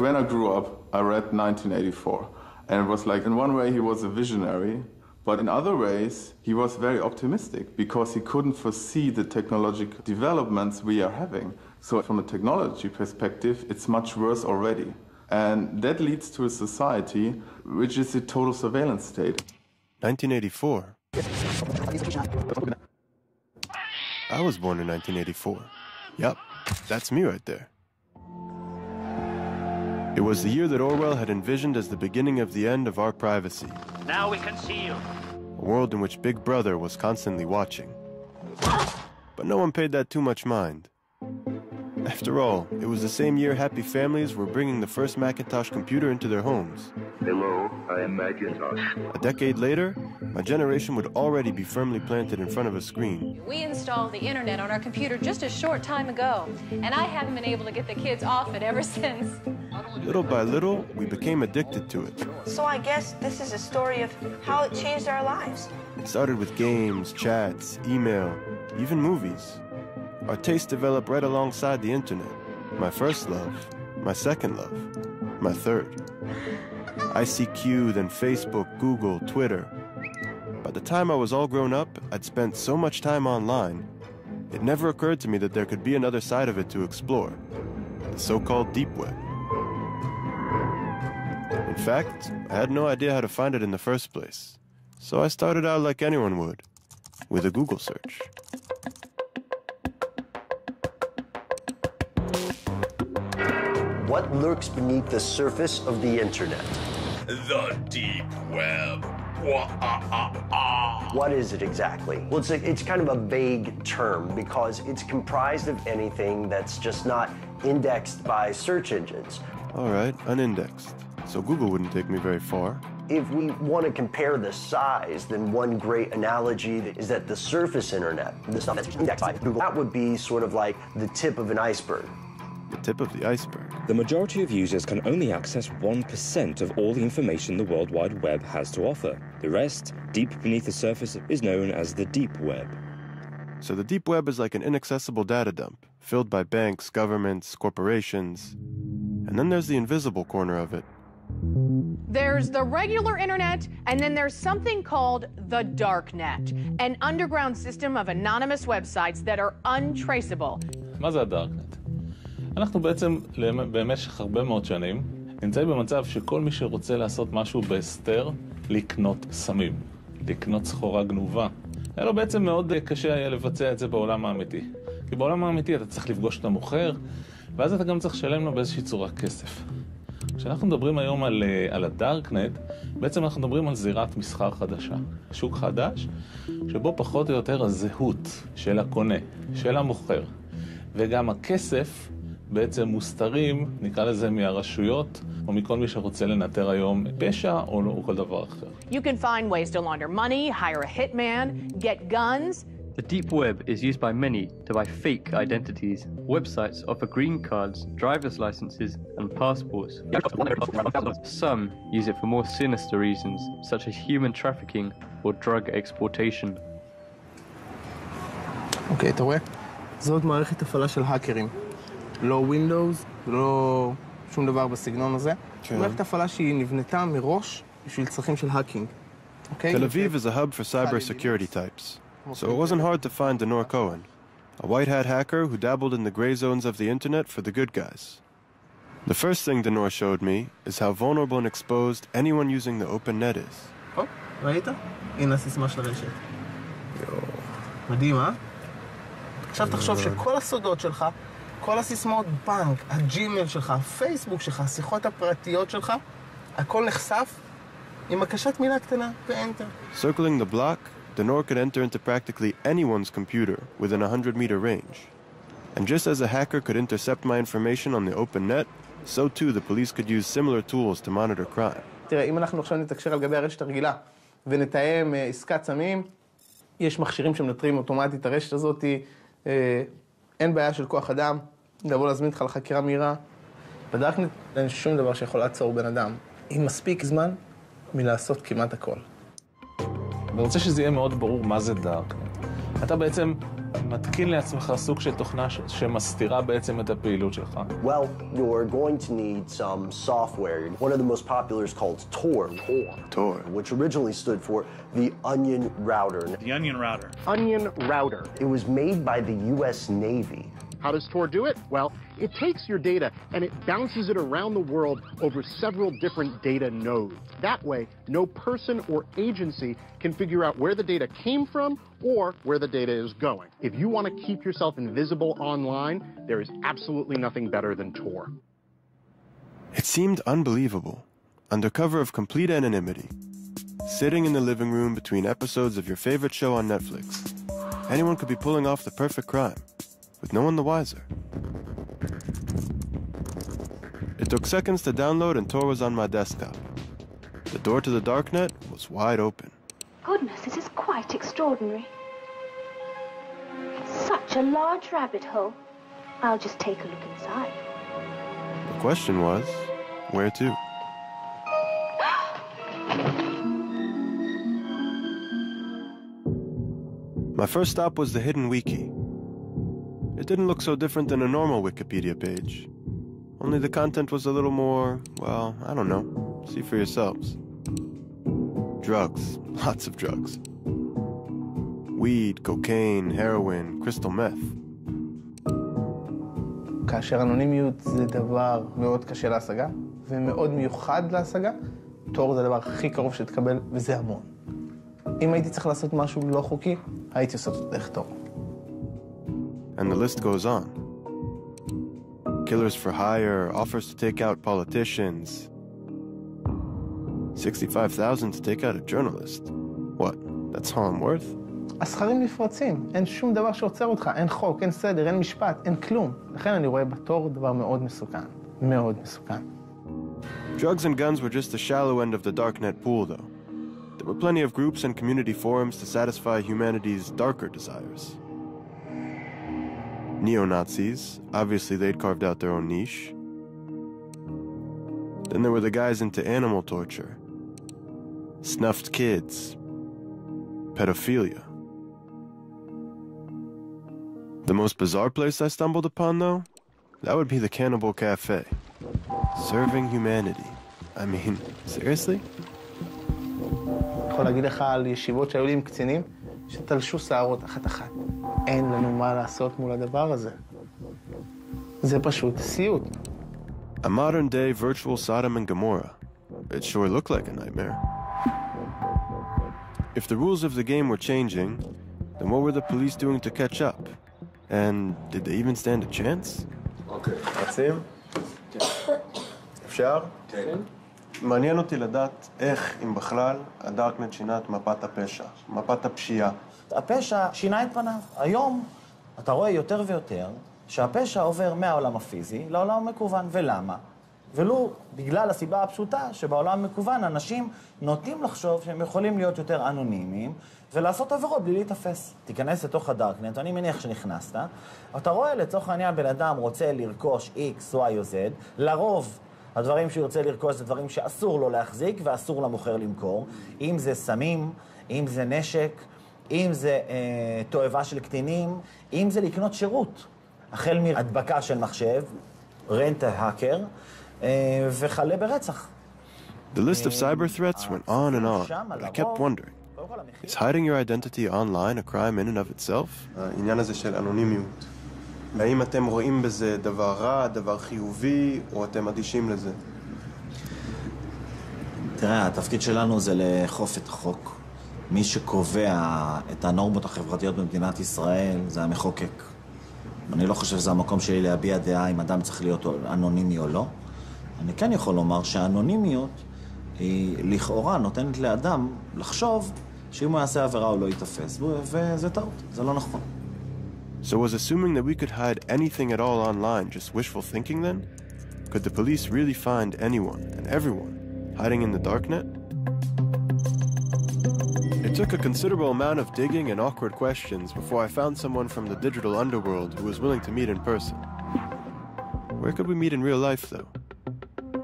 When I grew up, I read 1984. And it was like, in one way, he was a visionary, but in other ways, he was very optimistic because he couldn't foresee the technological developments we are having. So, from a technology perspective, it's much worse already. And that leads to a society which is a total surveillance state. 1984. I was born in 1984. Yep, that's me right there. It was the year that Orwell had envisioned as the beginning of the end of our privacy. Now we can see you. A world in which Big Brother was constantly watching. But no one paid that too much mind. After all, it was the same year happy families were bringing the first Macintosh computer into their homes. Hello, I am Macintosh. A decade later, my generation would already be firmly planted in front of a screen. We installed the internet on our computer just a short time ago, and I haven't been able to get the kids off it ever since. Little by little, we became addicted to it. So I guess this is a story of how it changed our lives. It started with games, chats, email, even movies. Our tastes developed right alongside the internet. My first love, my second love, my third. ICQ, then Facebook, Google, Twitter. By the time I was all grown up, I'd spent so much time online, it never occurred to me that there could be another side of it to explore the so called deep web. In fact, I had no idea how to find it in the first place, so I started out like anyone would with a Google search. What lurks beneath the surface of the internet? The deep web. What is it exactly? Well, it's, a, it's kind of a vague term because it's comprised of anything that's just not indexed by search engines. All right, unindexed. So Google wouldn't take me very far. If we want to compare the size, then one great analogy is that the surface internet, the stuff that's indexed by Google, that would be sort of like the tip of an iceberg the tip of the iceberg. The majority of users can only access 1% of all the information the World Wide Web has to offer. The rest, deep beneath the surface, is known as the Deep Web. So the Deep Web is like an inaccessible data dump, filled by banks, governments, corporations. And then there's the invisible corner of it. There's the regular internet, and then there's something called the Darknet, an underground system of anonymous websites that are untraceable. What's a dark? אנחנו בעצם במשך הרבה מאוד שנים נמצאים במצב שכל מי שרוצה לעשות משהו בהסתר, לקנות סמים, לקנות סחורה גנובה. היה לו בעצם מאוד קשה היה לבצע את זה בעולם האמיתי. כי בעולם האמיתי אתה צריך לפגוש את המוכר, ואז אתה גם צריך לשלם לו באיזושהי צורה כסף. כשאנחנו מדברים היום על, על הדארקנט, בעצם אנחנו מדברים על זירת מסחר חדשה. שוק חדש, שבו פחות או יותר הזהות של הקונה, של המוכר, וגם הכסף בעצם מוסתרים, נקרא לזה, מהרשויות, או מכל מי שרוצה לנטר היום פשע או, או כל דבר אחר. You can find ways to launder money, hire a hitman, get guns. The deep web is used by many to buy fake identities. Websites offer green cards, driver's licenses, and passports. Some use it for more sinister reasons, such as human trafficking or drug exportation. אוקיי, okay, אתה רואה? זאת מערכת הפעלה של האקרים. לא Windows, לא שום דבר בסגנון הזה. כן. מערכת הפעלה שהיא נבנתה מראש בשביל צרכים של האקינג. Okay? Tel Aviv is a hub for cybersecurity types, so it wasn't hard to find Denor Cohen, a white hat hacker who dabbled in the gray zones of the internet for the good guys. The first thing Denor showed me is how vulnerable and exposed anyone using the open net is. Oh, ראית? הנה הסיסמה של הרשת. מדהים, אה? עכשיו תחשוב שכל הסודות שלך כל הסיסמאות בנק, הג'ימייל שלך, הפייסבוק שלך, השיחות הפרטיות שלך, הכל נחשף עם הקשת מילה קטנה ואנטר. Circling the block, Denor could enter into practically anyone's computer within a 100 meter range. And just as a hacker could intercept my information on the open net, so too the police could use similar tools to monitor crime. תראה, אם אנחנו עכשיו נתקשר על גבי הרשת הרגילה ונתאם עסקת סמים, יש מכשירים שמנטרים אוטומטית את הרשת הזאת, אין בעיה של כוח אדם, לבוא להזמין אותך לחקירה מהירה. בדארקנט אין שום דבר שיכול לעצור בן אדם, עם מספיק זמן מלעשות כמעט הכל. אני רוצה שזה יהיה מאוד ברור מה זה דארקנט. אתה בעצם מתקין לעצמך סוג של תוכנה ש- שמסתירה בעצם את הפעילות שלך? Well, you're going to need some software. One of the most popular is called Tor. Tor. Tor. Which originally stood for the Onion Router. The Onion Router. Onion Router. It was made by the U.S. Navy. How does Tor do it? Well, it takes your data and it bounces it around the world over several different data nodes. That way, no person or agency can figure out where the data came from or where the data is going. If you want to keep yourself invisible online, there is absolutely nothing better than Tor. It seemed unbelievable. Under cover of complete anonymity, sitting in the living room between episodes of your favorite show on Netflix, anyone could be pulling off the perfect crime, with no one the wiser. It took seconds to download, and Tor was on my desktop. The door to the darknet was wide open. Goodness, this is quite extraordinary. It's such a large rabbit hole. I'll just take a look inside. The question was, where to? My first stop was the hidden wiki. It didn't look so different than a normal Wikipedia page. Only the content was a little more, well, I don't know. See for yourselves. Drugs. Lots of drugs. Weed, cocaine, heroin, crystal meth. כאשר אנונימיות זה דבר מאוד קשה להשגה, ומאוד מיוחד להשגה, תור זה הדבר הכי קרוב שתקבל, וזה המון. אם הייתי צריך לעשות משהו לא חוקי, הייתי עושה אותו דרך תור. And the list goes on. Killers for hire, offers to take out politicians. 65,000 to take out a journalist. What? That's all I'm worth? הסכרים נפרצים, אין שום דבר שעוצר אותך, אין חוק, אין סדר, אין משפט, אין כלום. לכן אני רואה בתור דבר מאוד מסוכן. מאוד מסוכן. Drugs and guns were just the shallow end of the darknet pool, though. There were plenty of groups and community forums to satisfy humanity's darker desires. Neo Nazis, obviously they'd carved out their own niche. Then there were the guys into animal torture, snuffed kids, pedophilia. The most bizarre place I stumbled upon, though, that would be the Cannibal Cafe. Serving humanity. I mean, seriously? אני יכול להגיד לך על ישיבות שהיו לי עם קצינים, שתלשו שערות אחת-אחת. אין לנו מה לעשות מול הדבר הזה. זה פשוט סיוט. A modern day virtual Sodom and Gomorrah. It sure looked like a nightmare. If the rules of the game were changing, then what were the police doing to catch up? And did they even stand a chance? אוקיי. רצים? אפשר? כן. מעניין אותי לדעת איך, אם בכלל, הדארקנט שינה את מפת הפשע, מפת הפשיעה. הפשע שינה את פניו. היום אתה רואה יותר ויותר שהפשע עובר מהעולם הפיזי לעולם המקוון. ולמה? ולו בגלל הסיבה הפשוטה שבעולם המקוון אנשים נוטים לחשוב שהם יכולים להיות יותר אנונימיים ולעשות עבירות בלי להיתפס. תיכנס לתוך הדארקנט, אני מניח שנכנסת, אתה רואה לצורך העניין בן אדם רוצה לרכוש X, Y או Z, לרוב הדברים שהוא ירצה לרכוש זה דברים שאסור לו להחזיק ואסור למוכר למכור, אם זה סמים, אם זה נשק, אם זה אה, תועבה של קטינים, אם זה לקנות שירות, החל מהדבקה של מחשב, רנט ההאקר, אה, וכלה ברצח. The list of cyber threats went on and on, but I kept wondering is hiding your identity online a crime in and of itself? העניין הזה של אנונימיות. והאם אתם רואים בזה דבר רע, דבר חיובי, או אתם אדישים לזה? תראה, התפקיד שלנו זה לאכוף את החוק. מי שקובע את הנורמות החברתיות במדינת ישראל זה המחוקק. אני לא חושב שזה המקום שלי להביע דעה אם אדם צריך להיות אנונימי או לא. אני כן יכול לומר שהאנונימיות היא לכאורה נותנת לאדם לחשוב שאם הוא יעשה עבירה הוא לא ייתפס, וזה טעות, זה לא נכון. So was assuming that we could hide anything at all online just wishful thinking then? Could the police really find anyone and everyone hiding in the darknet? It took a considerable amount of digging and awkward questions before I found someone from the digital underworld who was willing to meet in person. Where could we meet in real life, though?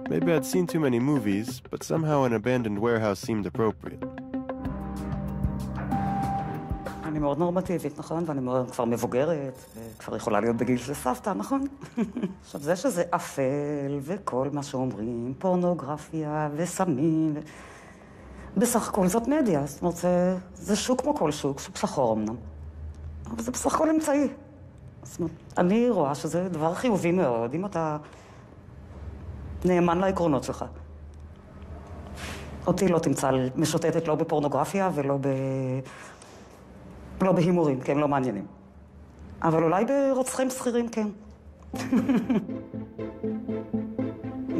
Maybe I'd seen too many movies, but somehow an abandoned warehouse seemed appropriate. אני מאוד נורמטיבית, נכון? ואני מאוד כבר מבוגרת, וכבר יכולה להיות בגיל של סבתא, נכון? עכשיו, זה שזה אפל, וכל מה שאומרים, פורנוגרפיה וסמים, ו... בסך הכל זאת מדיה, זאת אומרת, זה, זה שוק כמו כל שוק, שוק שחור אמנם, אבל זה בסך הכל אמצעי. זאת אומרת, אני רואה שזה דבר חיובי מאוד, אם אתה נאמן לעקרונות שלך. אותי לא תמצא משוטטת לא בפורנוגרפיה ולא ב... לא בהימורים, כי הם לא מעניינים. אבל אולי ברוצחים שכירים, כן.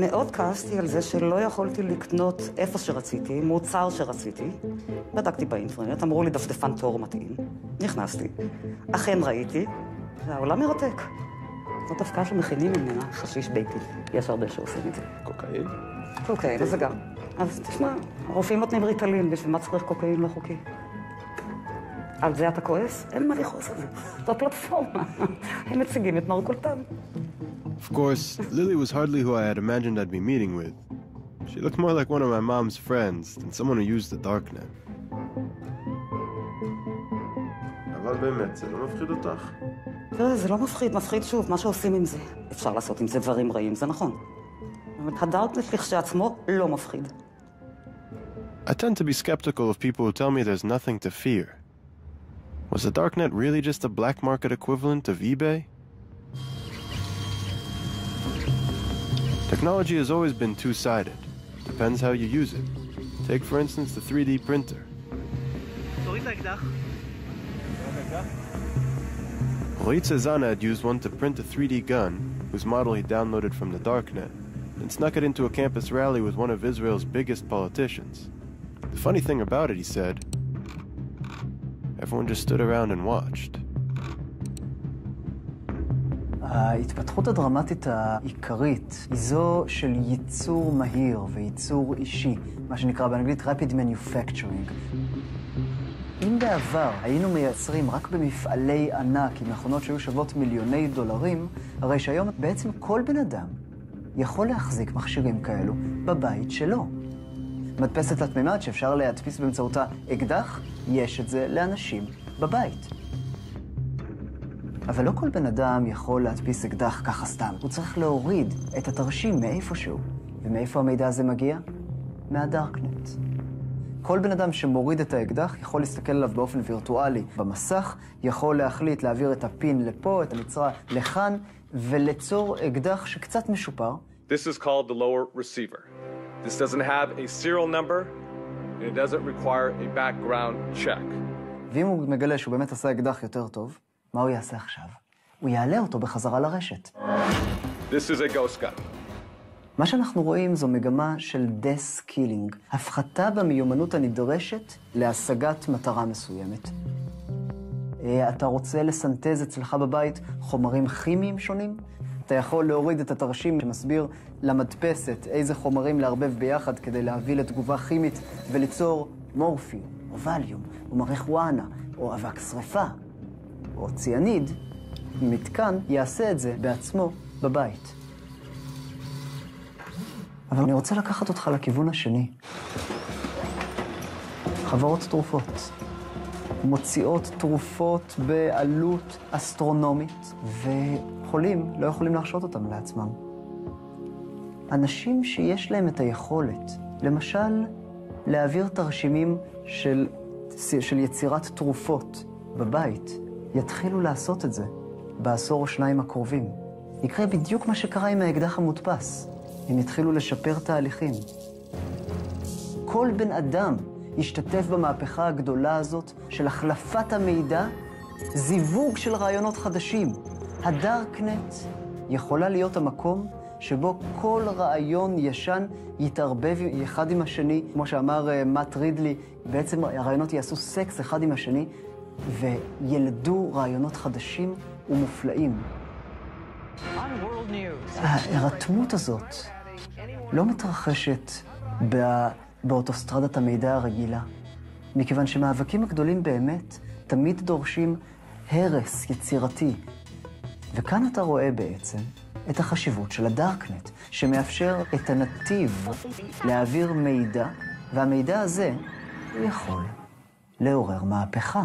מאוד כעסתי על זה שלא יכולתי לקנות איפה שרציתי, מוצר שרציתי. בדקתי באינטרנט, אמרו לי דפדפן תור מתאים. נכנסתי. אכן ראיתי, והעולם מרתק. זאת דווקא שמכינים ממנה חשיש ביתי. יש הרבה שעושים את זה. קוקאין? קוקאין, זה גם. אז תשמע, הרופאים נותנים ריטלין, בשביל מה צריך קוקאין לא חוקי? על זה אתה כועס? אין מה לכעוס על זה. זו פלטפורמה. הם מציגים את מרכולתם. Of course, Lily was hardly who I had imagined I'd be meeting with. She looked more like one of my mom's friends than someone who used the darknet. אבל באמת, זה לא מפחיד אותך? תראה, זה לא מפחיד, מפחיד שוב, מה שעושים עם זה. אפשר לעשות עם זה דברים רעים, זה נכון. אבל הדארקנט לכשעצמו לא מפחיד. I tend to be skeptical of people who tell me there's nothing to fear. Was the darknet really just a black market equivalent of eBay? Technology has always been two sided. Depends how you use it. Take, for instance, the 3D printer. Roey Tzezana had used one to print a 3D gun, whose model he downloaded from the darknet, and snuck it into a campus rally with one of Israel's biggest politicians. The funny thing about it, he said, everyone just stood around and watched. ההתפתחות הדרמטית העיקרית היא זו של ייצור מהיר וייצור אישי, מה שנקרא באנגלית Rapid Manufacturing. אם בעבר היינו מייצרים רק במפעלי ענק עם מכונות שהיו שוות מיליוני דולרים, הרי שהיום בעצם כל בן אדם יכול להחזיק מכשירים כאלו בבית שלו. מדפסת תלת מימד שאפשר להדפיס באמצעותה אקדח, יש את זה לאנשים בבית. אבל לא כל בן אדם יכול להדפיס אקדח ככה סתם. הוא צריך להוריד את התרשים מאיפשהו. ומאיפה המידע הזה מגיע? מהדארקנט. כל בן אדם שמוריד את האקדח יכול להסתכל עליו באופן וירטואלי במסך, יכול להחליט להעביר את הפין לפה, את המצרה לכאן, וליצור אקדח שקצת משופר. This is called the lower receiver. This doesn't have a serial number, and it doesn't require a background check. ואם הוא מגלה שהוא באמת עשה אקדח יותר טוב, מה הוא יעשה עכשיו? הוא יעלה אותו בחזרה לרשת. This is a ghost gun. מה שאנחנו רואים זו מגמה של דס-קילינג, הפחתה במיומנות הנדרשת להשגת מטרה מסוימת. אה, אתה רוצה לסנטז אצלך בבית חומרים כימיים שונים? אתה יכול להוריד את התרשים שמסביר למדפסת איזה חומרים לערבב ביחד כדי להביא לתגובה כימית וליצור מורפיום, או ווליום, או מריחואנה, או אבק שרפה, או ציאניד. מתקן יעשה את זה בעצמו בבית. אבל אני רוצה לקחת אותך לכיוון השני. חברות תרופות מוציאות תרופות בעלות אסטרונומית, וחולים לא יכולים להרשות אותם לעצמם. אנשים שיש להם את היכולת, למשל, להעביר תרשימים של, של יצירת תרופות בבית, יתחילו לעשות את זה בעשור או שניים הקרובים. יקרה בדיוק מה שקרה עם האקדח המודפס. הם יתחילו לשפר תהליכים. כל בן אדם ישתתף במהפכה הגדולה הזאת של החלפת המידע, זיווג של רעיונות חדשים. הדארקנט יכולה להיות המקום שבו כל רעיון ישן יתערבב אחד עם השני, כמו שאמר uh, מאט רידלי, בעצם הרעיונות יעשו סקס אחד עם השני, וילדו רעיונות חדשים ומופלאים. ההירתמות הזאת לא מתרחשת בא... באוטוסטרדת המידע הרגילה, מכיוון שמאבקים הגדולים באמת תמיד דורשים הרס יצירתי. וכאן אתה רואה בעצם את החשיבות של הדארקנט, שמאפשר את הנתיב להעביר מידע, והמידע הזה יכול לעורר מהפכה.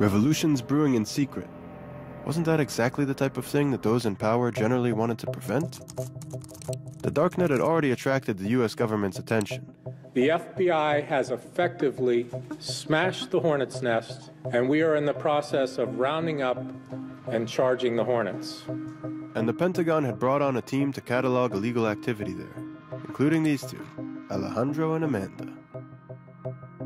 Revolutions brewing in secret. Wasn't that exactly the type of thing that those in power generally wanted to prevent? The darknet had already attracted the US government's attention. The FBI has effectively smashed the hornet's nest, and we are in the process of rounding up and charging the hornets. And the Pentagon had brought on a team to catalog illegal activity there, including these two, Alejandro and Amanda.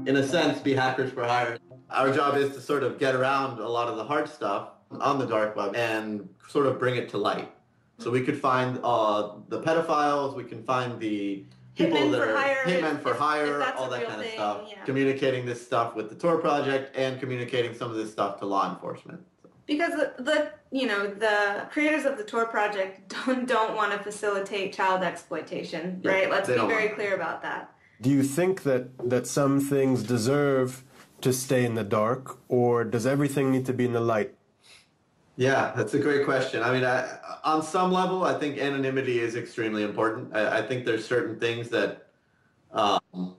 In a sense, be hackers for hire. Our job is to sort of get around a lot of the hard stuff on the dark web and sort of bring it to light. So we could find uh, the pedophiles, we can find the people Hitmen that are hire, hitmen for if- hire, if that's all that real kind of stuff. yeah. Communicating this stuff with the Tor project and communicating some of this stuff to law enforcement. Because the, the you know the creators of the Tor project don't don't want to facilitate child exploitation, Yeah, right? Let's be very want clear about that. Do you think that, that some things deserve to stay in the dark, or does everything need to be in the light? Yeah, that's a great question. I mean, I, on some level, I think anonymity is extremely important. I, I think there's certain things that, um,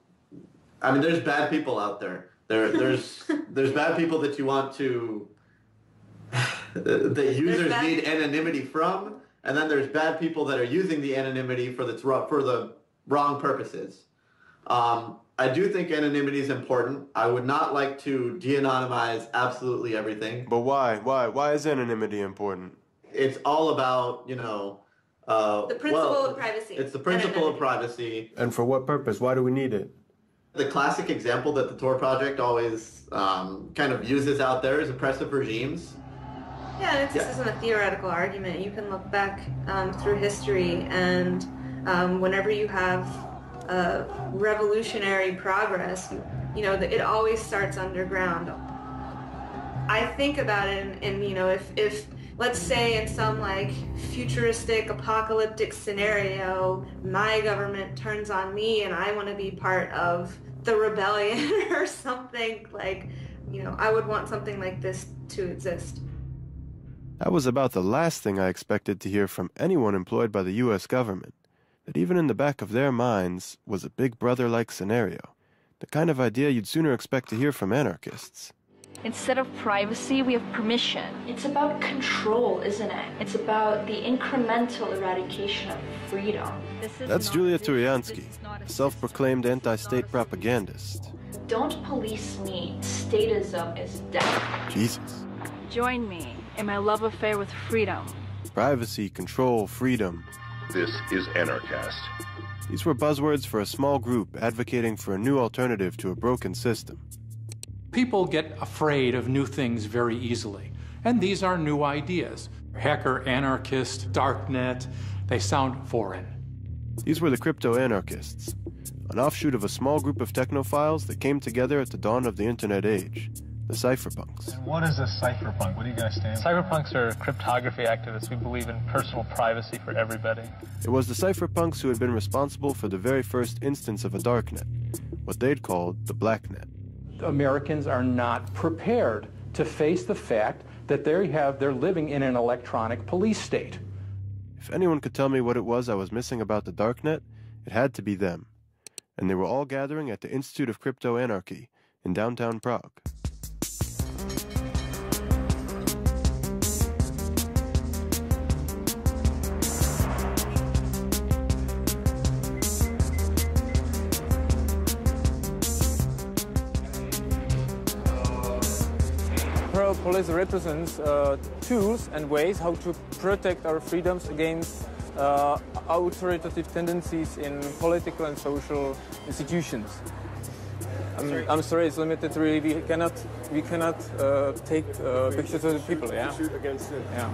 I mean, there's bad people out there. There, there's, there's bad people that you want to, that users bad- need anonymity from, and then there's bad people that are using the anonymity for the for the wrong purposes. Um, I do think anonymity is important. I would not like to de-anonymize absolutely everything. But why? Why? Why is anonymity important? It's all about, you know, uh, The principle well, of privacy. It's the principle of privacy. And for what purpose? Why do we need it? The classic example that the Tor project always um, kind of uses out there is oppressive regimes. Yeah, this isn't a theoretical argument. You can look back um, through history, and um, whenever you have uh, revolutionary progress, you know, it always starts underground. I think about it, and, and you know, if if let's say in some like futuristic apocalyptic scenario, my government turns on me, and I want to be part of the rebellion or something like, you know, I would want something like this to exist. That was about the last thing I expected to hear from anyone employed by the US government. That even in the back of their minds was a big brother like scenario. The kind of idea you'd sooner expect to hear from anarchists. Instead of privacy, we have permission. It's about control, isn't it? It's about the incremental eradication of freedom. This is That's Julia Tourianski, a self proclaimed anti state propagandist. Don't police me. Statism is death. Jesus. Join me in my love affair with freedom. Privacy, control, freedom. This is Anarchast. These were buzzwords for a small group advocating for a new alternative to a broken system. People get afraid of new things very easily, and these are new ideas. Hacker, anarchist, darknet, they sound foreign. These were the crypto anarchists, an offshoot of a small group of technophiles that came together at the dawn of the internet age, the cypherpunks. What is a cypherpunk? What do you guys stand for? Cypherpunks are cryptography activists. We believe in personal privacy for everybody. It was the cypherpunks who had been responsible for the very first instance of a darknet, what they'd called the blacknet. Americans are not prepared to face the fact that they have they're living in an electronic police state. If anyone could tell me what it was I was missing about the darknet, it had to be them. And they were all gathering at the Institute of Crypto Anarchy in downtown Prague. Parallel Polis represents uh, tools and ways how to protect our freedoms against uh, authoritative tendencies in political and social institutions. I'm, Sorry. I'm sorry, it's limited. Really, we cannot we cannot uh, take uh, pictures of the people. Yeah. against it. Yeah.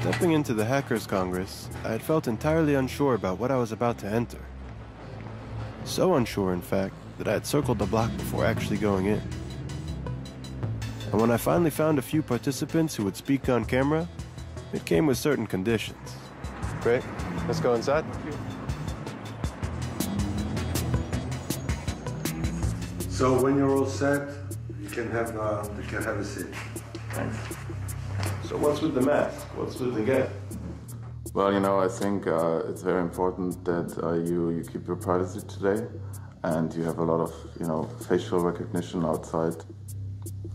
Stepping into the Hackers Congress, I had felt entirely unsure about what I was about to enter. So unsure, in fact, that I had circled the block before actually going in. And when I finally found a few participants who would speak on camera, it came with certain conditions. Great. Let's go inside. So when you're all set, you can have uh, you can have a seat. Thanks. So what's with the mask? What's with the gap? Well, you know, I think uh, it's very important that uh, you, you keep your privacy today and you have a lot of, you know, facial recognition outside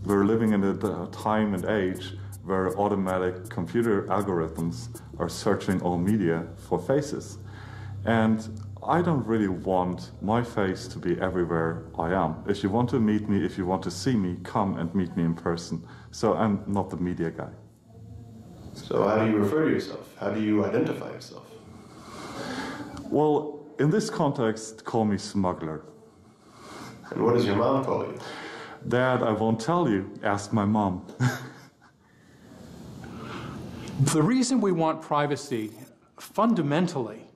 We're living in a time and age where automatic computer algorithms are searching all media for faces. And I don't really want my face to be everywhere I am. If you want to meet me, if you want to see me, come and meet me in person. So I'm not the media guy. So, how do you refer to yourself? How do you identify yourself? Well, in this context, call me smuggler. And what does your mom call you? Dad, I won't tell you. Ask my mom. the reason we want privacy fundamentally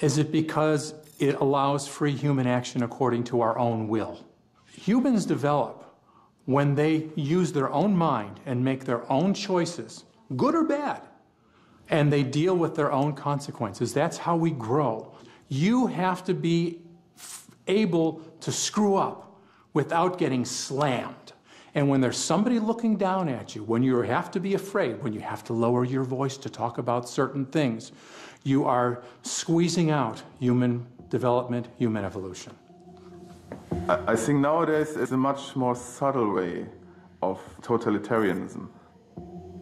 is it because it allows free human action according to our own will. Humans develop when they use their own mind and make their own choices, good or bad, and they deal with their own consequences. That's how we grow. You have to be able to screw up without getting slammed. And when there's somebody looking down at you, when you have to be afraid, when you have to lower your voice to talk about certain things, you are squeezing out human development, human evolution. I think nowadays it's a much more subtle way of totalitarianism.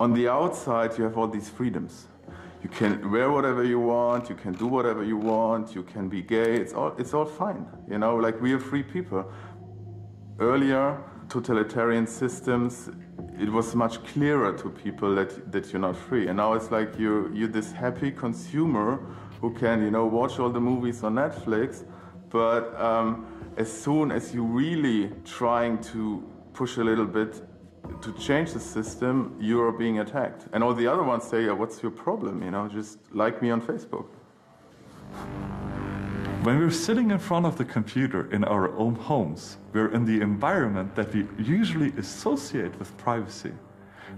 On the outside, you have all these freedoms. You can wear whatever you want, you can do whatever you want, you can be gay, it's all, it's all fine. You know, like we are free people. Earlier, totalitarian systems, it was much clearer to people that, that you're not free. And now it's like you're, you're this happy consumer who can, you know, watch all the movies on Netflix, but um, as soon as you're really trying to push a little bit to change the system, you are being attacked. And all the other ones say, yeah, what's your problem? You know, just like me on Facebook. When we're sitting in front of the computer in our own homes, we're in the environment that we usually associate with privacy.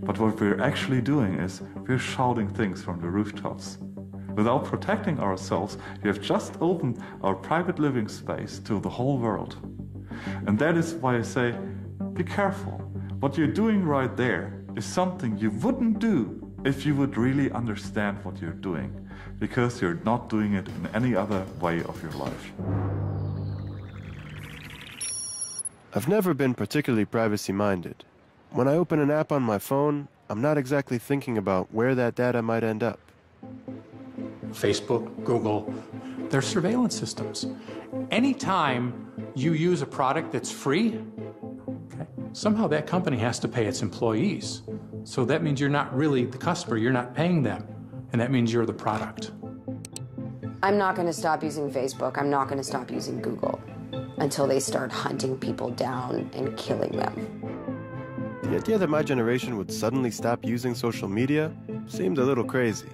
But what we're actually doing is we're shouting things from the rooftops. Without protecting ourselves, we have just opened our private living space to the whole world. And that is why I say, be careful. What you're doing right there is something you wouldn't do if you would really understand what you're doing, because you're not doing it in any other way of your life. I've never been particularly privacy minded. When I open an app on my phone, I'm not exactly thinking about where that data might end up. Facebook, Google, they're surveillance systems. Anytime you use a product that's free, okay, somehow that company has to pay its employees. So that means you're not really the customer, you're not paying them, and that means you're the product. I'm not going to stop using Facebook. I'm not going to stop using Google until they start hunting people down and killing them. The idea that my generation would suddenly stop using social media seemed a little crazy,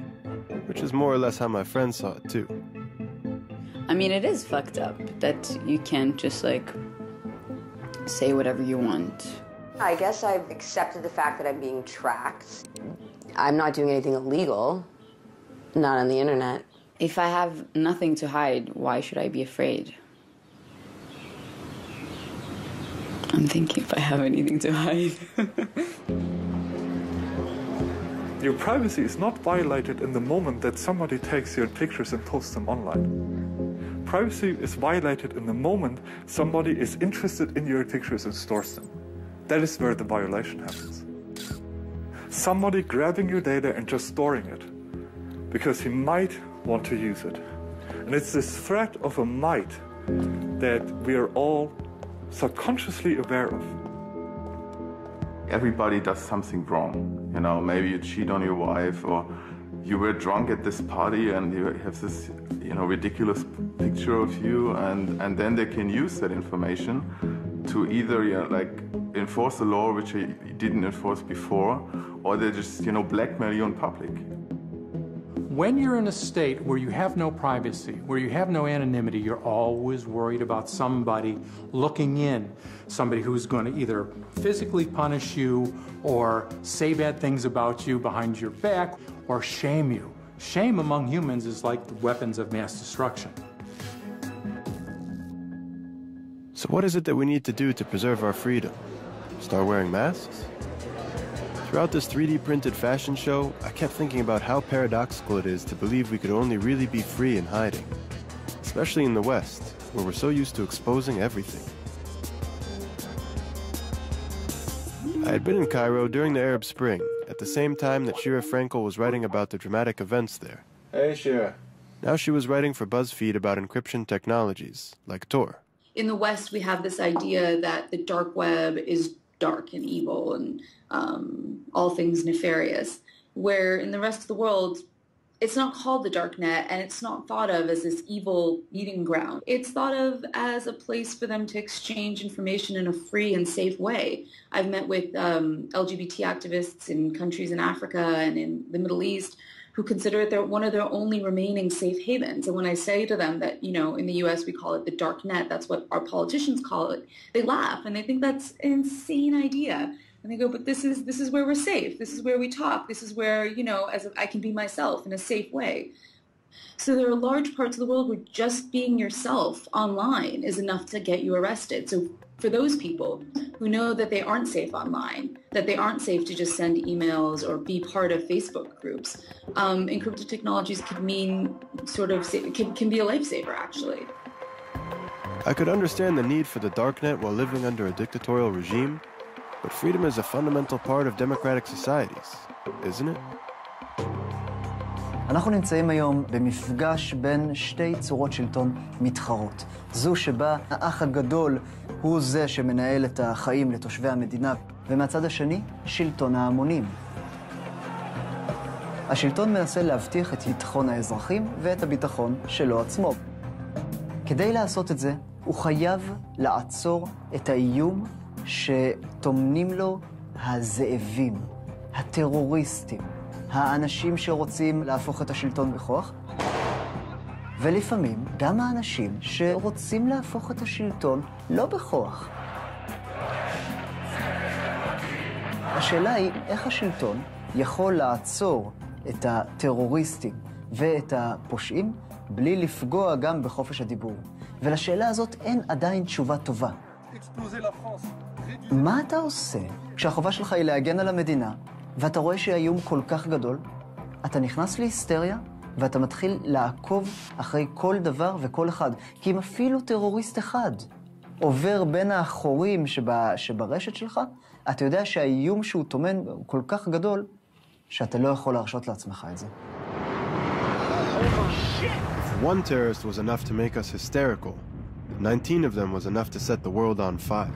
which is more or less how my friends saw it too. I mean, it is fucked up that you can't just like say whatever you want. I guess I've accepted the fact that I'm being tracked. I'm not doing anything illegal, not on the internet. If I have nothing to hide, why should I be afraid? I'm thinking if I have anything to hide. Your privacy is not violated in the moment that somebody takes your pictures and posts them online. Privacy is violated in the moment somebody is interested in your pictures and stores them. That is where the violation happens. Somebody grabbing your data and just storing it because he might want to use it. And it's this threat of a might that we are all subconsciously aware of. Everybody does something wrong. You know, maybe you cheat on your wife or you were drunk at this party and you have this, you know, ridiculous picture of you and, and then they can use that information to either, you know, like enforce a law which they didn't enforce before or they just, you know, blackmail you in public. When you're in a state where you have no privacy, where you have no anonymity, you're always worried about somebody looking in, somebody who's going to either physically punish you or say bad things about you behind your back or shame you. Shame among humans is like the weapons of mass destruction. So, what is it that we need to do to preserve our freedom? Start wearing masks? Throughout this 3D printed fashion show, I kept thinking about how paradoxical it is to believe we could only really be free in hiding, especially in the West, where we're so used to exposing everything. I had been in Cairo during the Arab Spring, at the same time that Sheera Frenkel was writing about the dramatic events there. Hey, Sheera. Now she was writing for BuzzFeed about encryption technologies, like Tor. In the West, we have this idea that the dark web is dark and evil and um, all things nefarious, where in the rest of the world, it's not called the dark net and it's not thought of as this evil meeting ground. It's thought of as a place for them to exchange information in a free and safe way. I've met with um, LGBT activists in countries in Africa and in the Middle East who consider it their, one of their only remaining safe havens. And when I say to them that, you know, in the U.S. we call it the dark net, that's what our politicians call it, they laugh and they think that's an insane idea. And they go, but this is this is where we're safe. This is where we talk. This is where you know, as I can be myself in a safe way. So there are large parts of the world where just being yourself online is enough to get you arrested. So for those people who know that they aren't safe online, that they aren't safe to just send emails or be part of Facebook groups, um, encrypted technologies could mean sort of can, can be a lifesaver actually. I could understand the need for the darknet while living under a dictatorial regime, but freedom is a fundamental part of democratic societies, isn't it? אנחנו נמצאים היום במפגש בין שתי צורות שלטון מתחרות. זו שבה האח הגדול הוא זה שמנהל את החיים לתושבי המדינה, ומהצד השני, שלטון ההמונים. השלטון מנסה להבטיח את ביטחון האזרחים ואת הביטחון שלו עצמו. כדי לעשות את זה, הוא חייב לעצור את האיום שטומנים לו הזאבים, הטרוריסטים, האנשים שרוצים להפוך את השלטון בכוח, ולפעמים גם האנשים שרוצים להפוך את השלטון לא בכוח. השאלה היא איך השלטון יכול לעצור את הטרוריסטים ואת הפושעים בלי לפגוע גם בחופש הדיבור. ולשאלה הזאת אין עדיין תשובה טובה. מה אתה עושה כשהחובה שלך היא להגן על המדינה, ואתה רואה שהאיום כל כך גדול? אתה נכנס להיסטריה, ואתה מתחיל לעקוב אחרי כל דבר וכל אחד. כי אם אפילו טרוריסט אחד עובר בין החורים שבה, שברשת שלך, אתה יודע שהאיום שהוא טומן הוא כל כך גדול, שאתה לא יכול להרשות לעצמך את זה. If one terrorist was enough to make us hysterical, 19 of them was enough to set the world on fire.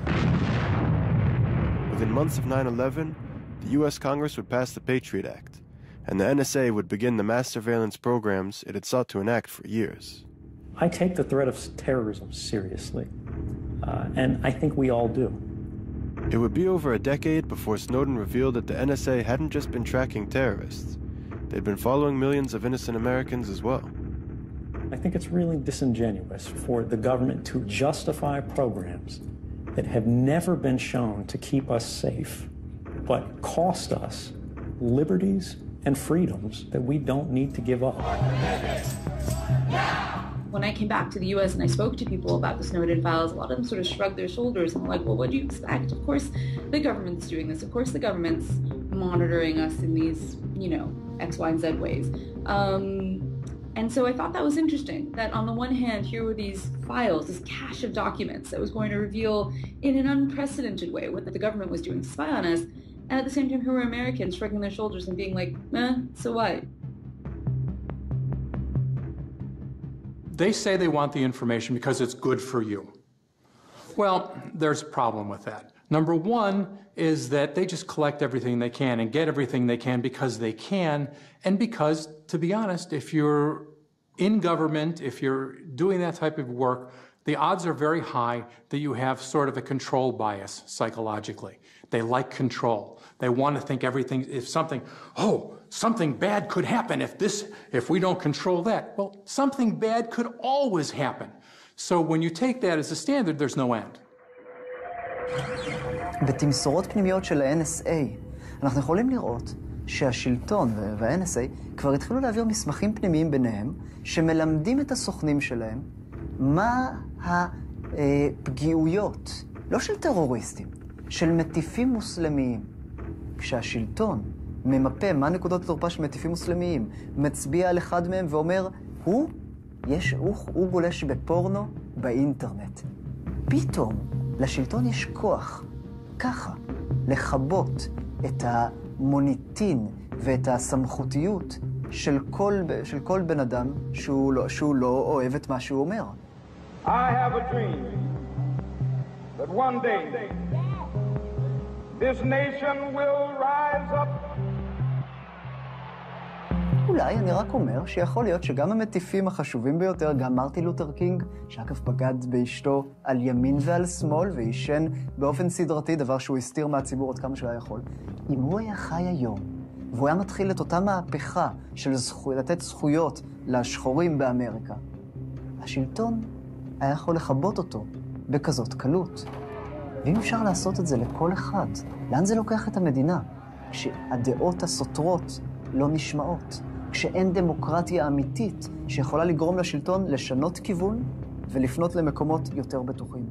Within months of 9-11, the U.S. Congress would pass the Patriot Act, and the NSA would begin the mass surveillance programs it had sought to enact for years. I take the threat of terrorism seriously, uh, and I think we all do. It would be over a decade before Snowden revealed that the NSA hadn't just been tracking terrorists, they'd been following millions of innocent Americans as well. I think it's really disingenuous for the government to justify programs that have never been shown to keep us safe, but cost us liberties and freedoms that we don't need to give up. When I came back to the US and I spoke to people about the Snowden files, a lot of them sort of shrugged their shoulders and were like, well, what do you expect? Of course, the government's doing this. Of course, the government's monitoring us in these, you know, X, Y, and Z ways. Um, and so I thought that was interesting that on the one hand, here were these files, this cache of documents that was going to reveal in an unprecedented way what the government was doing to spy on us. And at the same time, here were Americans shrugging their shoulders and being like, eh, so what? They say they want the information because it's good for you. Well, there's a problem with that. Number one is that they just collect everything they can and get everything they can because they can, and because, to be honest, if you're in government, if you're doing that type of work, the odds are very high that you have sort of a control bias psychologically. They like control. They want to think everything, if something, oh, something bad could happen if this, if we don't control that. Well, something bad could always happen. So when you take that as a standard, there's no end. בתמסורות פנימיות של ה-NSA, אנחנו יכולים לראות שהשלטון וה-NSA כבר התחילו להעביר מסמכים פנימיים ביניהם, שמלמדים את הסוכנים שלהם מה הפגיעויות, לא של טרוריסטים, של מטיפים מוסלמיים. כשהשלטון ממפה מה נקודות התורפה של מטיפים מוסלמיים, מצביע על אחד מהם ואומר, הוא, יש, הוא, הוא גולש בפורנו באינטרנט. פתאום לשלטון יש כוח, ככה, לכבות את המוניטין ואת הסמכותיות של כל, של כל בן אדם שהוא לא, שהוא לא אוהב את מה שהוא אומר. I have a dream that one day this nation will rise up אולי, אני רק אומר שיכול להיות שגם המטיפים החשובים ביותר, גם מרטין לותר קינג, שאגב בגד באשתו על ימין ועל שמאל, ועישן באופן סדרתי, דבר שהוא הסתיר מהציבור עד כמה שהוא היה יכול, אם הוא היה חי היום, והוא היה מתחיל את אותה מהפכה של זכו... לתת זכויות לשחורים באמריקה, השלטון היה יכול לכבות אותו בכזאת קלות. ואם אפשר לעשות את זה לכל אחד, לאן זה לוקח את המדינה? כשהדעות הסותרות לא נשמעות. כשאין דמוקרטיה אמיתית שיכולה לגרום לשלטון לשנות כיוון ולפנות למקומות יותר בטוחים.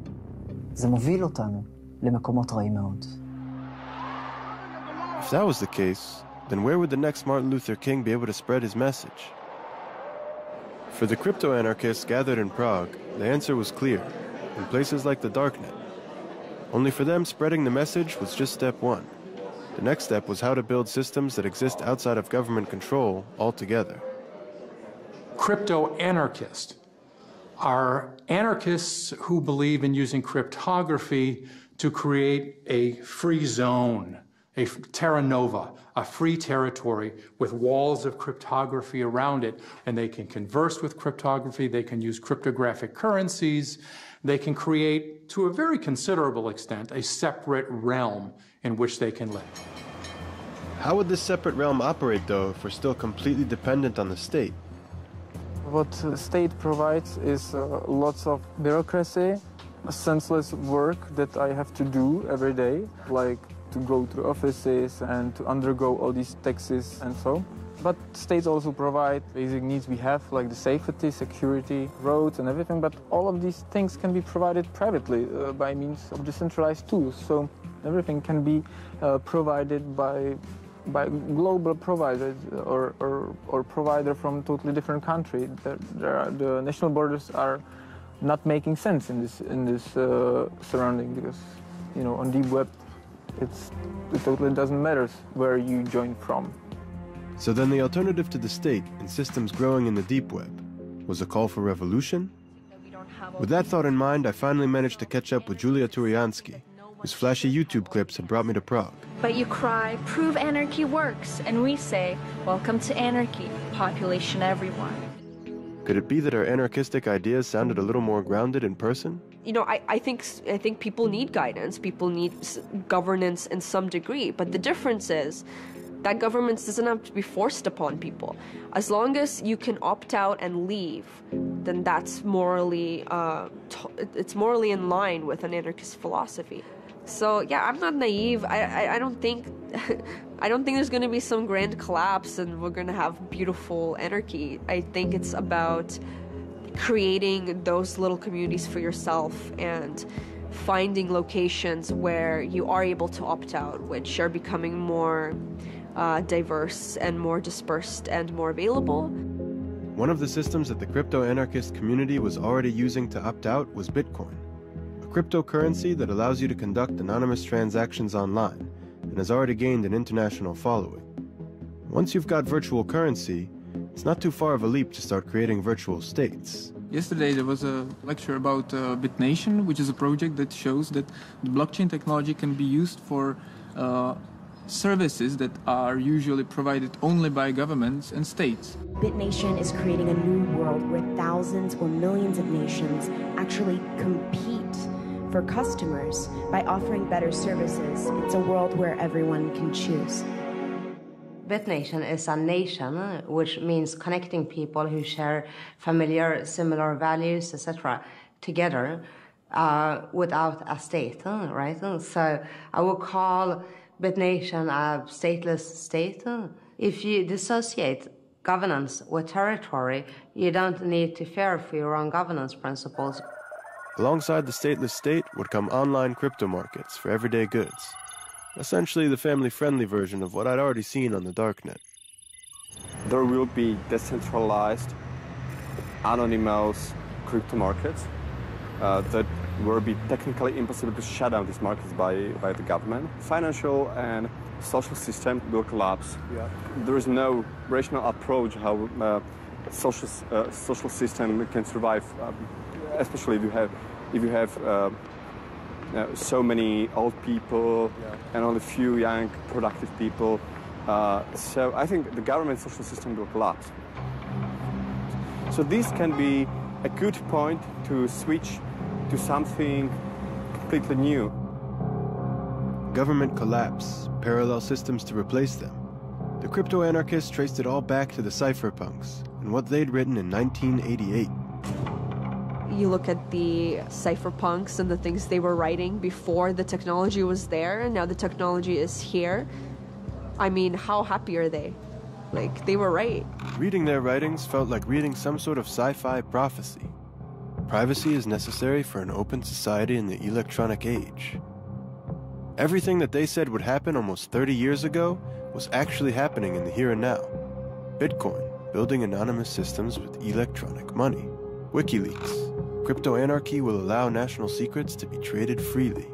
זה מוביל אותנו למקומות רעים מאוד. If that was the case, then where would the next Martin Luther King be able to spread his message? For the crypto anarchists gathered in Prague, the answer was clear in places like the Darknet. Only for them, spreading the message was just step one. The next step was how to build systems that exist outside of government control altogether. Crypto anarchists are anarchists who believe in using cryptography to create a free zone, a terra nova, a free territory with walls of cryptography around it. And they can converse with cryptography, they can use cryptographic currencies, they can create, to a very considerable extent, a separate realm in which they can live. How would this separate realm operate, though, if we're still completely dependent on the state? What the state provides is uh, lots of bureaucracy, senseless work that I have to do every day, like to go to offices and to undergo all these taxes and so. But states also provide basic needs we have, like the safety, security, roads, and everything. But all of these things can be provided privately uh, by means of decentralized tools. So everything can be uh, provided by by global providers or, or, or provider from totally different country. There, there are, the national borders are not making sense in this in this uh, surrounding because you know on deep web it's it totally doesn't matter where you join from. So then the alternative to the state and systems growing in the deep web was a call for revolution? With that thought in mind, I finally managed to catch up with Julia Tourianski, whose flashy YouTube clips had brought me to Prague. But you cry, prove anarchy works, and we say, welcome to anarchy, population everyone. Could it be that our anarchistic ideas sounded a little more grounded in person? You know, I, I think I think people need guidance. People need governance in some degree. But the difference is that governance doesn't have to be forced upon people. As long as you can opt out and leave, then that's morally uh, it's morally in line with an anarchist philosophy. So yeah, I'm not naive. I I, I don't think I don't think there's going to be some grand collapse and we're going to have beautiful anarchy. I think it's about creating those little communities for yourself and finding locations where you are able to opt out, which are becoming more uh, diverse and more dispersed and more available. One of the systems that the crypto anarchist community was already using to opt out was Bitcoin, a cryptocurrency that allows you to conduct anonymous transactions online and has already gained an international following. Once you've got virtual currency, it's not too far of a leap to start creating virtual states. Yesterday there was a lecture about uh, BitNation, which is a project that shows that the blockchain technology can be used for uh, services that are usually provided only by governments and states. BitNation is creating a new world where thousands or millions of nations actually compete for customers by offering better services. It's a world where everyone can choose. BitNation is a nation, which means connecting people who share familiar, similar values, etc., together uh, without a state, uh, right? Uh, so I would call BitNation a stateless state. Uh, if you dissociate governance with territory, you don't need to fear for your own governance principles. Alongside the stateless state would come online crypto markets for everyday goods. Essentially the family-friendly version of what I'd already seen on the darknet. There will be decentralized, anonymous crypto markets uh, that will be technically impossible to shut down these markets by, by the government. Financial and social system will collapse. Yeah. There is no rational approach how uh, social uh, social system can survive, um, especially if you have if you have uh, so many old people yeah. and only few young productive people. Uh, so I think the government social system will collapse. So this can be a good point to switch to something completely new. Government collapse, parallel systems to replace them. The crypto anarchists traced it all back to the cypherpunks and what they'd written in 1988. You look at the cypherpunks and the things they were writing before the technology was there, and now the technology is here. I mean, how happy are they? Like, they were right. Reading their writings felt like reading some sort of sci fi prophecy. Privacy is necessary for an open society in the electronic age. Everything that they said would happen almost 30 years ago was actually happening in the here and now. Bitcoin, building anonymous systems with electronic money. WikiLeaks, crypto anarchy will allow national secrets to be traded freely.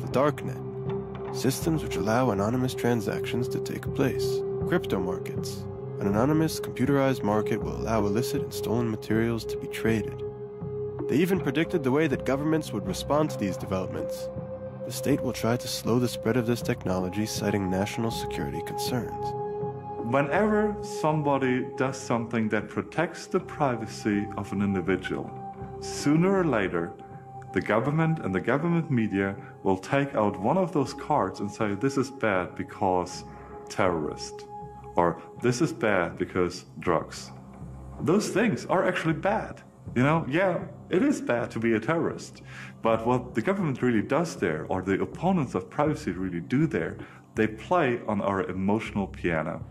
The Darknet, systems which allow anonymous transactions to take place. Crypto markets, an anonymous computerized market will allow illicit and stolen materials to be traded. They even predicted the way that governments would respond to these developments. The state will try to slow the spread of this technology, citing national security concerns. Whenever somebody does something that protects the privacy of an individual, sooner or later, the government and the government media will take out one of those cards and say, this is bad because terrorist, or this is bad because drugs. Those things are actually bad. You know, yeah, it is bad to be a terrorist. But what the government really does there, or the opponents of privacy really do there, they play on our emotional piano.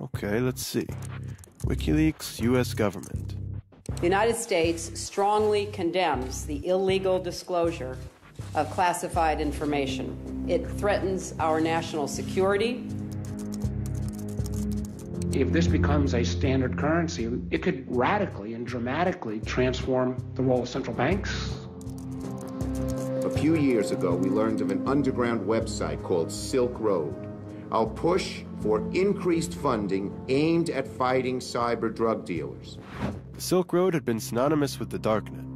Okay, let's see. WikiLeaks, U.S. government. The United States strongly condemns the illegal disclosure of classified information. It threatens our national security. If this becomes a standard currency, it could radically and dramatically transform the role of central banks. A few years ago, we learned of an underground website called Silk Road. I'll push for increased funding aimed at fighting cyber drug dealers. The Silk Road had been synonymous with the Darknet.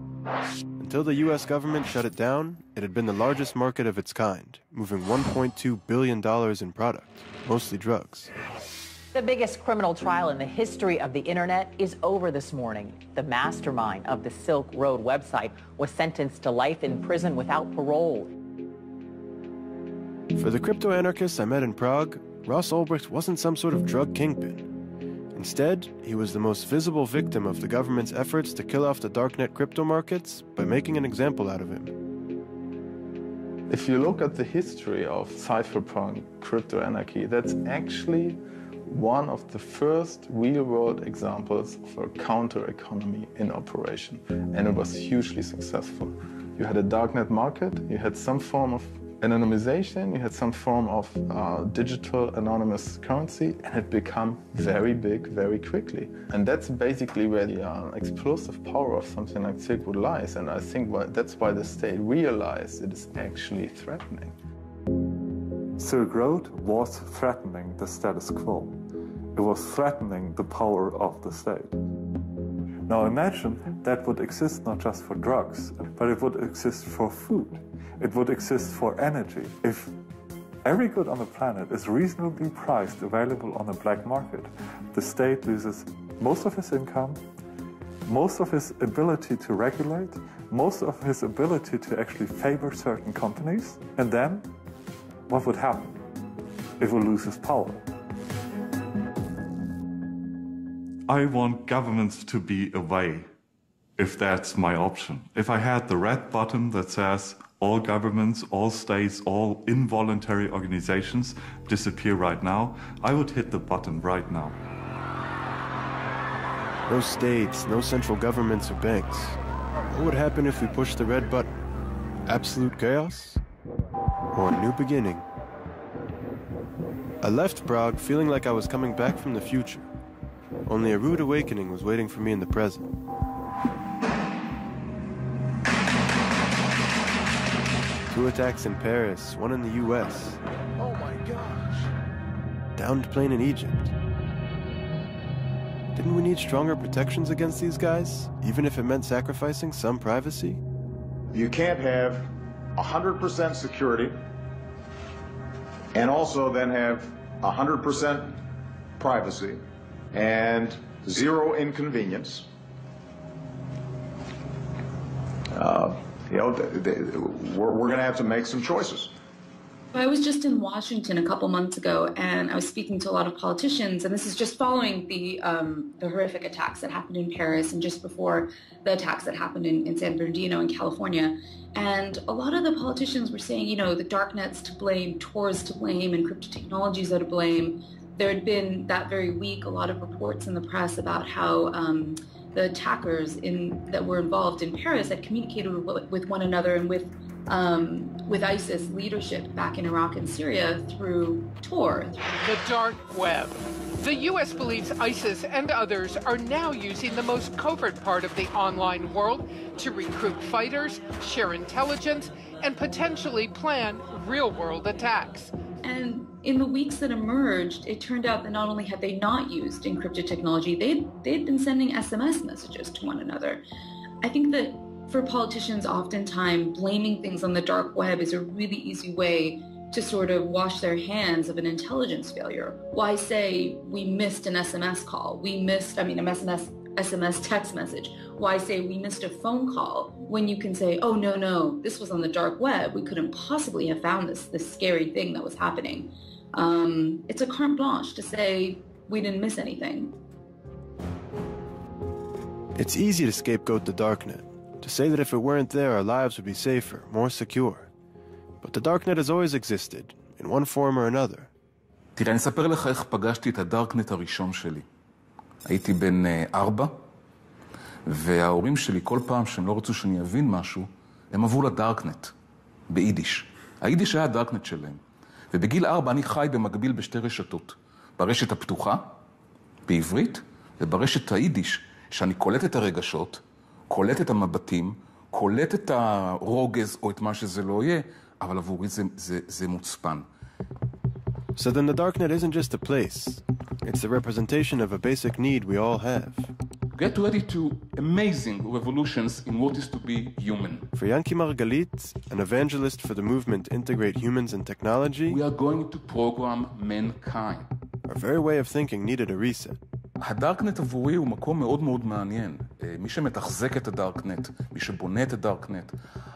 Until the US government shut it down, it had been the largest market of its kind, moving $1.2 billion in product, mostly drugs. The biggest criminal trial in the history of the internet is over this morning. The mastermind of the Silk Road website was sentenced to life in prison without parole. For the crypto anarchists I met in Prague, Ross Ulbricht wasn't some sort of drug kingpin. Instead, he was the most visible victim of the government's efforts to kill off the darknet crypto markets by making an example out of him. If you look at the history of cypherpunk crypto anarchy, that's actually one of the first real world examples of a counter economy in operation. And it was hugely successful. You had a darknet market, you had some form of anonymization, you had some form of uh, digital anonymous currency, and it became very big very quickly. And that's basically where the uh, explosive power of something like Silk Road lies. And I think that's why the state realized it is actually threatening. Silk Road was threatening the status quo. It was threatening the power of the state. Now imagine that would exist not just for drugs, but it would exist for food it would exist for energy. If every good on the planet is reasonably priced, available on the black market, the state loses most of his income, most of his ability to regulate, most of his ability to actually favor certain companies, and then what would happen? It will lose its power. I want governments to be away if that's my option. If I had the red button that says all governments, all states, all involuntary organizations disappear right now, I would hit the button right now. No states, no central governments or banks. What would happen if we pushed the red button? Absolute chaos? Or a new beginning? I left Prague feeling like I was coming back from the future. Only a rude awakening was waiting for me in the present. Two attacks in Paris, one in the US. Oh my gosh. Downed plane in Egypt. Didn't we need stronger protections against these guys, even if it meant sacrificing some privacy? You can't have 100% security and also then have 100% privacy and zero inconvenience. Uh, you know, we're, we're going to have to make some choices. I was just in Washington a couple months ago, and I was speaking to a lot of politicians, and this is just following the um, the horrific attacks that happened in Paris and just before the attacks that happened in, in San Bernardino in California. And a lot of the politicians were saying, you know, the darknet's to blame, Tor's to blame, encrypted technologies are to blame. There had been that very week a lot of reports in the press about how um, the attackers in that were involved in Paris had communicated with, with one another and with um, with ISIS leadership back in Iraq and Syria through Tor. The dark web. The U.S. believes ISIS and others are now using the most covert part of the online world to recruit fighters, share intelligence, and potentially plan real world attacks. And in the weeks that emerged, it turned out that not only had they not used encrypted technology, they'd, they'd been sending SMS messages to one another. I think that for politicians, oftentimes blaming things on the dark web is a really easy way to sort of wash their hands of an intelligence failure. Why say we missed an SMS call? We missed, I mean, a SMS, SMS text message. Why say we missed a phone call when you can say, oh, no, no, this was on the dark web. We couldn't possibly have found this, this scary thing that was happening. Um, it's a carte blanche to say we didn't miss anything. It's easy to scapegoat the darknet, to say that if it weren't there, our lives would be safer, more secure. But the darknet has always existed, in one form or another. תראה, אני אספר לך איך פגשתי את הדארקנט הראשון שלי. הייתי בן uh, ארבע, וההורים שלי, כל פעם שהם לא רצו שאני אבין משהו, הם עברו לדארקנט, ביידיש. היידיש היה הדארקנט שלהם. ובגיל ארבע אני חי במקביל בשתי רשתות. ברשת הפתוחה, בעברית, וברשת היידיש, שאני קולט את הרגשות, קולט את המבטים, קולט את הרוגז או את מה שזה לא יהיה, אבל עבורי זה, זה, זה מוצפן. So then the darknet isn't just a place, it's the representation of a basic need we all have. Get ready to amazing revolutions in what is to be human. For Yanki Margalit, an evangelist for the movement Integrate Humans and Technology, We are going to program mankind. our very way of thinking needed a reset. הדארקנט עבורי הוא מקום מאוד מאוד מעניין. אה, מי שמתחזק את הדארקנט, מי שבונה את הדארקנט,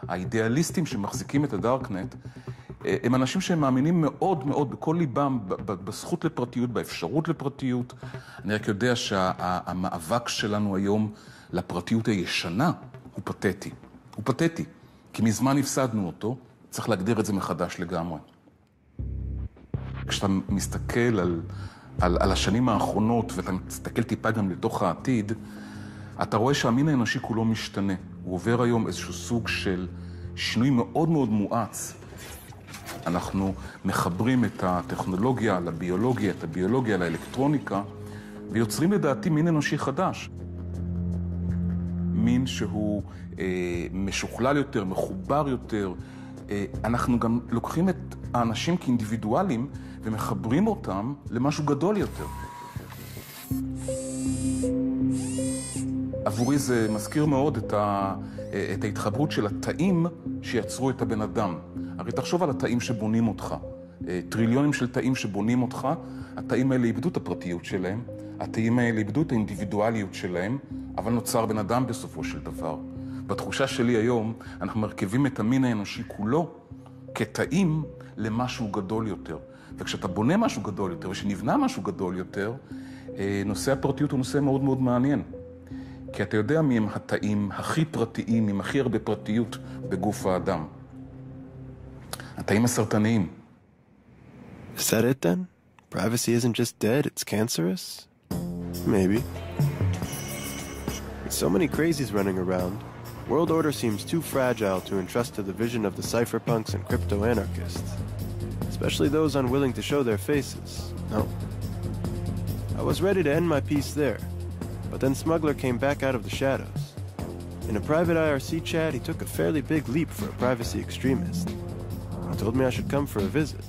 האידיאליסטים שמחזיקים את הדארקנט, אה, הם אנשים שהם מאמינים מאוד מאוד בכל ליבם בזכות לפרטיות, באפשרות לפרטיות. אני רק יודע שהמאבק שלנו היום לפרטיות הישנה הוא פתטי. הוא פתטי, כי מזמן הפסדנו אותו, צריך להגדיר את זה מחדש לגמרי. כשאתה מסתכל על, על, על השנים האחרונות, ואתה מסתכל טיפה גם לתוך העתיד, אתה רואה שהמין האנושי כולו משתנה. הוא עובר היום איזשהו סוג של שינוי מאוד מאוד מואץ. אנחנו מחברים את הטכנולוגיה לביולוגיה, את הביולוגיה לאלקטרוניקה, ויוצרים לדעתי מין אנושי חדש. מין שהוא אה, משוכלל יותר, מחובר יותר. אה, אנחנו גם לוקחים את האנשים כאינדיבידואלים ומחברים אותם למשהו גדול יותר. עבורי זה מזכיר מאוד את, ה, אה, את ההתחברות של התאים שיצרו את הבן אדם. הרי תחשוב על התאים שבונים אותך. אה, טריליונים של תאים שבונים אותך, התאים האלה איבדו את הפרטיות שלהם, התאים האלה איבדו את האינדיבידואליות שלהם, אבל נוצר בן אדם בסופו של דבר. בתחושה שלי היום, אנחנו מרכיבים את המין האנושי כולו כתאים למשהו גדול יותר. וכשאתה בונה משהו גדול יותר, ושנבנה משהו גדול יותר, אה, נושא הפרטיות הוא נושא מאוד מאוד מעניין. כי אתה יודע מי הם התאים הכי פרטיים, עם הכי הרבה פרטיות בגוף האדם. התאים הסרטניים. Is that it then? Privacy isn't just dead, it's cancerous? Maybe. With so many crazies running around, world order seems too fragile to entrust to the vision of the cypherpunks and crypto anarchists, especially those unwilling to show their faces. No. I was ready to end my piece there, but then Smuggler came back out of the shadows. In a private IRC chat, he took a fairly big leap for a privacy extremist. Told me I should come for a visit.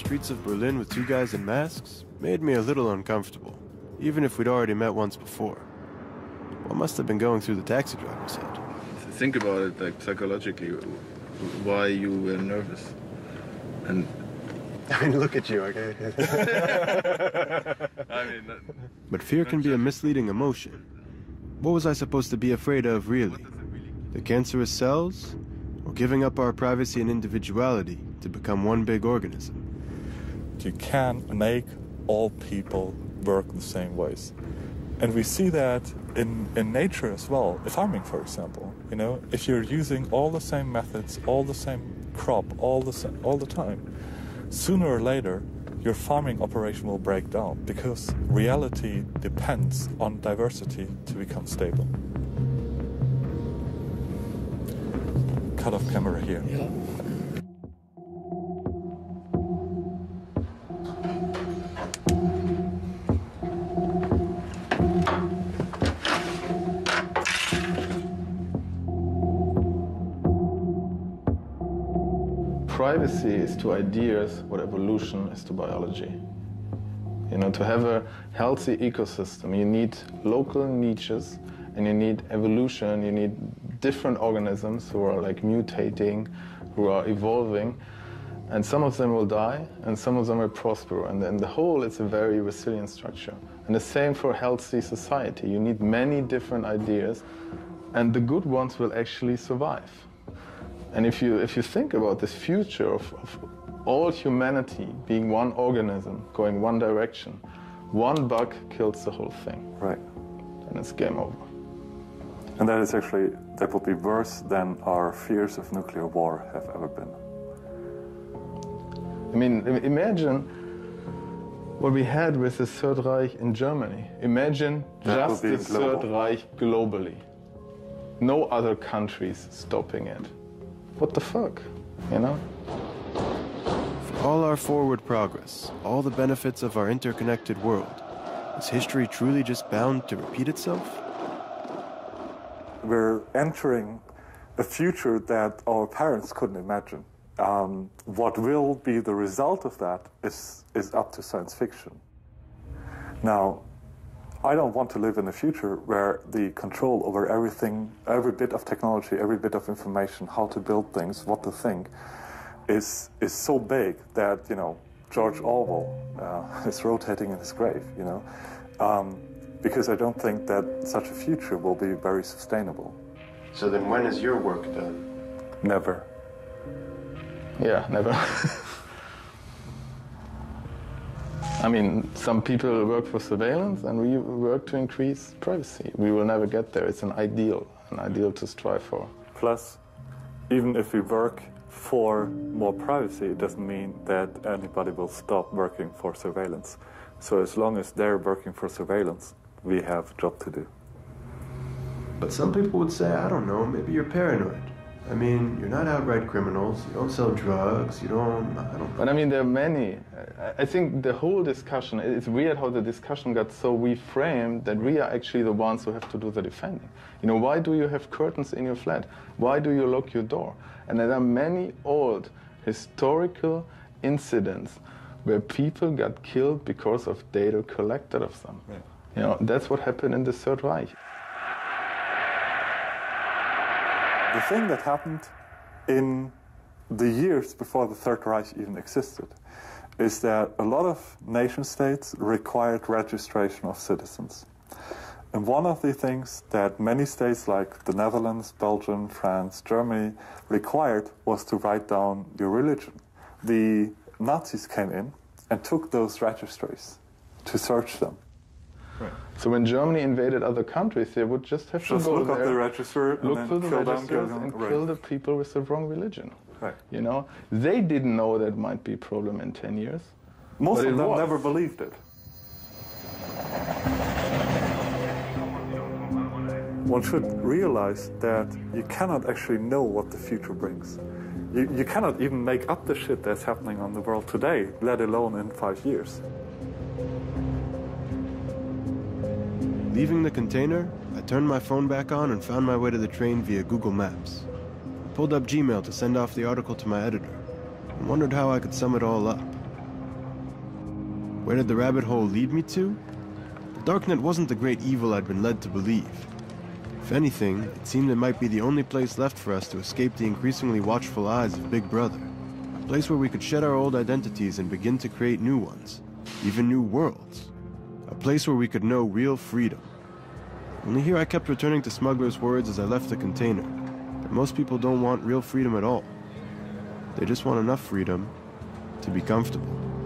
Streets of Berlin with two guys in masks made me a little uncomfortable, even if we'd already met once before. What must have been going through the taxi driver's head? Think about it, like psychologically, why you were nervous, and I mean, look at you, okay? I mean, that, But fear can be a misleading emotion. What was I supposed to be afraid of, really? The cancerous cells? Or giving up our privacy and individuality to become one big organism? You can make all people work the same ways. And we see that in, in nature as well. Farming, for example. You know, if you're using all the same methods, all the same crop, all the, sa- all the time, sooner or later, your farming operation will break down because reality depends on diversity to become stable. Cut off camera here. Privacy is to ideas what evolution is to biology. You know, to have a healthy ecosystem, you need local niches and you need evolution, you need different organisms who are like mutating, who are evolving. And some of them will die and some of them will prosper. And in the whole, it's a very resilient structure. And the same for healthy society. You need many different ideas, and the good ones will actually survive. And if you, if you think about this future of, of all humanity being one organism, going one direction, one bug kills the whole thing. Right. And it's game over. And that is actually, that would be worse than our fears of nuclear war have ever been. I mean, imagine what we had with the Third Reich in Germany. Imagine That just the Third. Reich globally. No other countries stopping it. What the fuck? You know? For all our forward progress, all the benefits of our interconnected world, is history truly just bound to repeat itself? We're entering a future that our parents couldn't imagine. Um, what will be the result of that is, is up to science fiction. Now, I don't want to live in a future where the control over everything, every bit of technology, every bit of information, how to build things, what to think, is is so big that you know George Orwell uh, is rotating in his grave. You know, um, because I don't think that such a future will be very sustainable. So then when is your work done? Never. Yeah, never. I mean, some people work for surveillance and we work to increase privacy. We will never get there. It's an ideal, an ideal to strive for. Plus, even if we work for more privacy, it doesn't mean that anybody will stop working for surveillance. So as long as they're working for surveillance, we have a job to do. But some people would say, I don't know, maybe you're paranoid. I mean, you're not outright criminals, you don't sell drugs, you don't, I don't But I mean, there are many. I- I think the whole discussion, it's weird how the discussion got so reframed that we are actually the ones who have to do the defending. You know, why do you have curtains in your flat? Why do you lock your door? And there are many old historical incidents where people got killed because of data collected of them. You know, that's what happened in the Third Reich. The thing that happened in the years before the Third Reich even existed is that a lot of nation states required registration of citizens. And one of the things that many states like the Netherlands, Belgium, France, Germany required was to write down your religion. The Nazis came in and took those registries to search them. So when Germany invaded other countries, they would just have just to go look there, up the register, look through the registers, and right. kill the people with the wrong religion. Right. You know, they didn't know that might be a problem in ten years. Most of them was. never believed it. One should realize that you cannot actually know what the future brings. You, you cannot even make up the shit that's happening on the world today, let alone in five years. Leaving the container, I turned my phone back on and found my way to the train via Google Maps. I pulled up Gmail to send off the article to my editor and wondered how I could sum it all up. Where did the rabbit hole lead me to? The darknet wasn't the great evil I'd been led to believe. If anything, it seemed it might be the only place left for us to escape the increasingly watchful eyes of Big Brother. A place where we could shed our old identities and begin to create new ones, even new worlds. A place where we could know real freedom. Only here I kept returning to Smuggler's words as I left the container that most people don't want real freedom at all. They just want enough freedom to be comfortable.